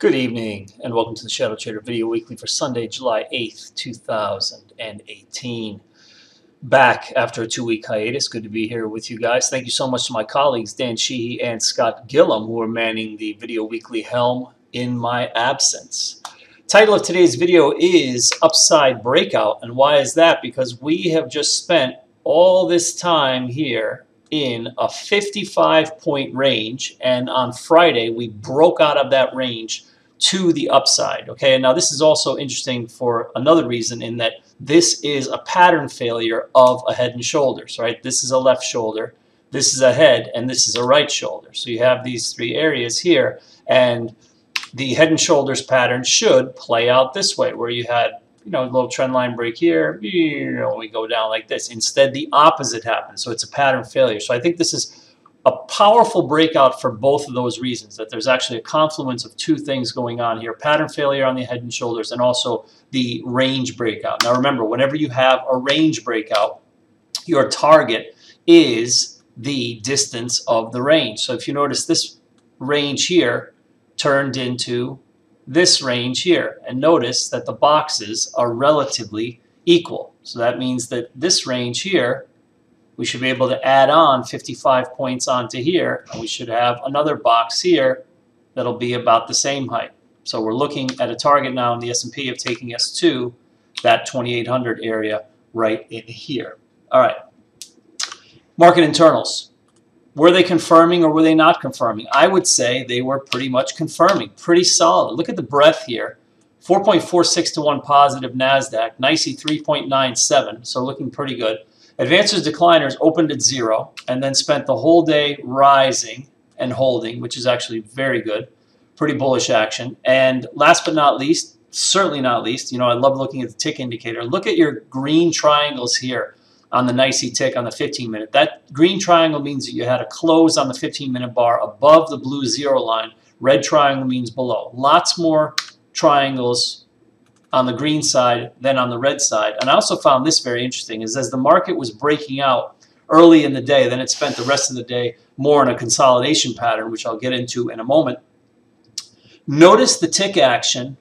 Good evening and welcome to the Shadow Trader Video Weekly for Sunday, July 8th, 2018. Back after a two-week hiatus. Good to be here with you guys. Thank you so much to my colleagues Dan Sheehy and Scott Gillum who are manning the Video Weekly helm in my absence. Title of today's video is Upside Breakout. And why is that? Because we have just spent all this time here in a 55 point range and on Friday we broke out of that range to the upside okay? Now this is also interesting for another reason in that this is a pattern failure of a head and shoulders right? This is a left shoulder this is a head and this is a right shoulder. So you have these three areas here and the head and shoulders pattern should play out this way where you had you know, a little trend line break here, we go down like this. Instead, the opposite happens. So it's a pattern failure. So I think this is a powerful breakout for both of those reasons, that there's actually a confluence of two things going on here, pattern failure on the head and shoulders and also the range breakout. Now remember, whenever you have a range breakout, your target is the distance of the range. So if you notice this range here turned into this range here. And notice that the boxes are relatively equal. So that means that this range here, we should be able to add on 55 points onto here, and we should have another box here that'll be about the same height. So we're looking at a target now in the S&P of taking us to that 2800 area right in here. All right. Market internals. Were they confirming or were they not confirming? I would say they were pretty much confirming, pretty solid. Look at the breadth here. 4.46 to 1 positive NASDAQ, NYSE 3.97, so looking pretty good. Advancers decliners opened at zero and then spent the whole day rising and holding, which is actually very good. Pretty bullish action. And last but not least, certainly not least, you know, I love looking at the tick indicator. Look at your green triangles here on the NYSE tick on the 15 minute. That green triangle means that you had a close on the 15 minute bar above the blue zero line. Red triangle means below. Lots more triangles on the green side than on the red side. And I also found this very interesting is as the market was breaking out early in the day, then it spent the rest of the day more in a consolidation pattern, which I'll get into in a moment. Notice the tick action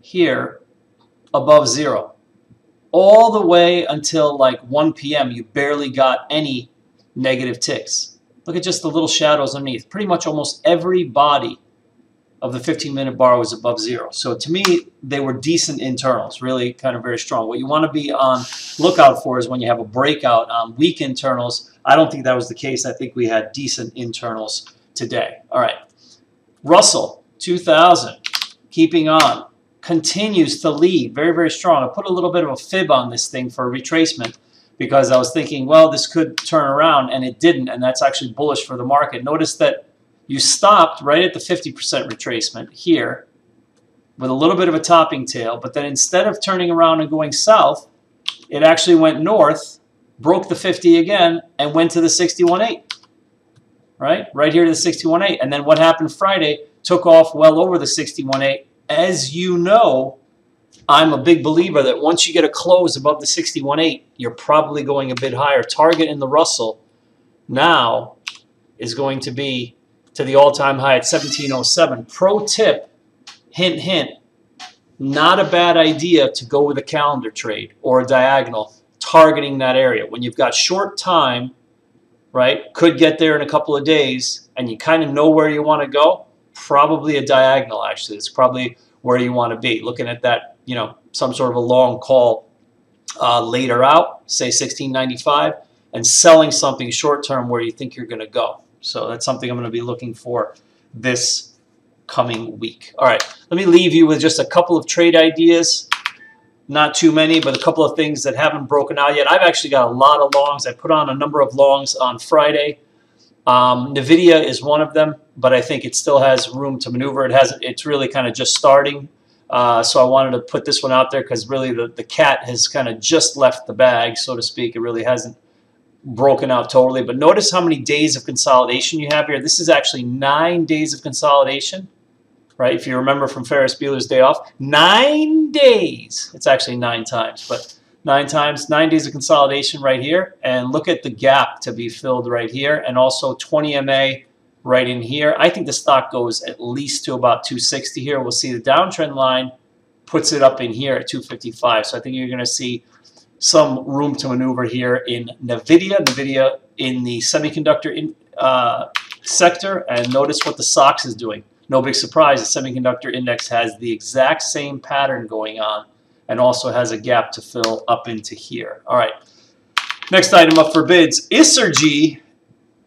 here above zero all the way until like 1 p.m. you barely got any negative ticks. Look at just the little shadows underneath. Pretty much almost every body of the 15 minute bar was above zero. So to me, they were decent internals, really kind of very strong. What you want to be on lookout for is when you have a breakout on weak internals. I don't think that was the case. I think we had decent internals today. All right. Russell, 2000, keeping on continues to lead very, very strong. I put a little bit of a fib on this thing for retracement because I was thinking, well, this could turn around, and it didn't, and that's actually bullish for the market. Notice that you stopped right at the 50% retracement here with a little bit of a topping tail, but then instead of turning around and going south, it actually went north, broke the 50 again, and went to the 61.8. Right? Right here to the 61.8. And then what happened Friday took off well over the 61.8 as you know, I'm a big believer that once you get a close above the 61.8, you're probably going a bit higher. Target in the Russell now is going to be to the all-time high at 1707. Pro tip, hint, hint, not a bad idea to go with a calendar trade or a diagonal targeting that area. When you've got short time, right, could get there in a couple of days, and you kind of know where you want to go, probably a diagonal actually. It's probably where you want to be. Looking at that, you know, some sort of a long call uh, later out, say 1695, and selling something short term where you think you're going to go. So that's something I'm going to be looking for this coming week. All right, let me leave you with just a couple of trade ideas. Not too many, but a couple of things that haven't broken out yet. I've actually got a lot of longs. I put on a number of longs on Friday. Um, NVIDIA is one of them, but I think it still has room to maneuver. It has, it's really kind of just starting. Uh, so I wanted to put this one out there because really the, the cat has kind of just left the bag, so to speak. It really hasn't broken out totally. But notice how many days of consolidation you have here. This is actually nine days of consolidation, right? If you remember from Ferris Bueller's Day Off, nine days. It's actually nine times, but nine times, nine days of consolidation right here. And look at the gap to be filled right here. And also 20 MA right in here. I think the stock goes at least to about 260 here. We'll see the downtrend line puts it up in here at 255. So I think you're going to see some room to maneuver here in NVIDIA. NVIDIA in the semiconductor in, uh, sector. And notice what the SOX is doing. No big surprise, the semiconductor index has the exact same pattern going on and also has a gap to fill up into here. All right. Next item up for bids, Isergy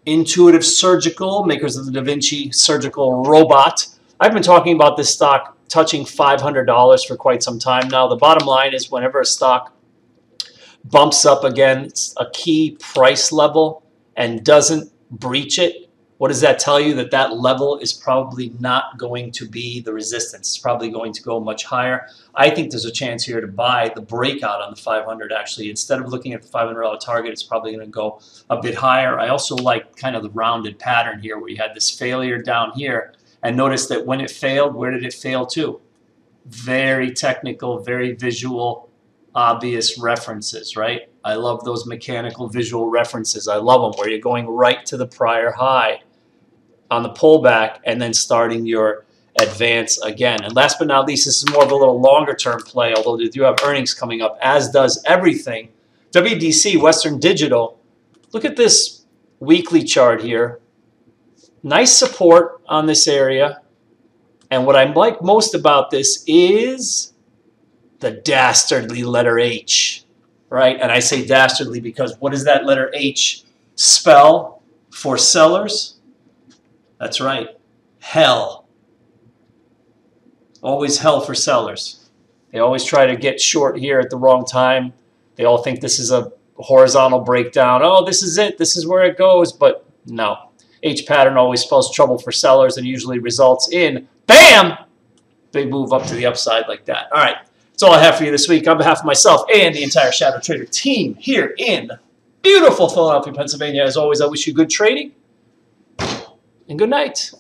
Intuitive Surgical, makers of the Da Vinci surgical robot. I've been talking about this stock touching $500 for quite some time now. The bottom line is whenever a stock bumps up against a key price level and doesn't breach it, what does that tell you? That that level is probably not going to be the resistance. It's probably going to go much higher. I think there's a chance here to buy the breakout on the 500 actually. Instead of looking at the $500 target, it's probably going to go a bit higher. I also like kind of the rounded pattern here where you had this failure down here. And notice that when it failed, where did it fail to? Very technical, very visual, obvious references, right? I love those mechanical visual references. I love them where you're going right to the prior high on the pullback and then starting your advance again. And last but not least, this is more of a little longer term play, although they do have earnings coming up, as does everything. WDC, Western Digital, look at this weekly chart here. Nice support on this area. And what I like most about this is the dastardly letter H, right? And I say dastardly because what does that letter H spell for sellers? That's right. Hell. Always hell for sellers. They always try to get short here at the wrong time. They all think this is a horizontal breakdown. Oh, this is it. This is where it goes. But no. H pattern always spells trouble for sellers and usually results in, bam, big move up to the upside like that. All right. That's all I have for you this week. On behalf of myself and the entire Shadow Trader team here in beautiful Philadelphia, Pennsylvania, as always, I wish you good trading and good night.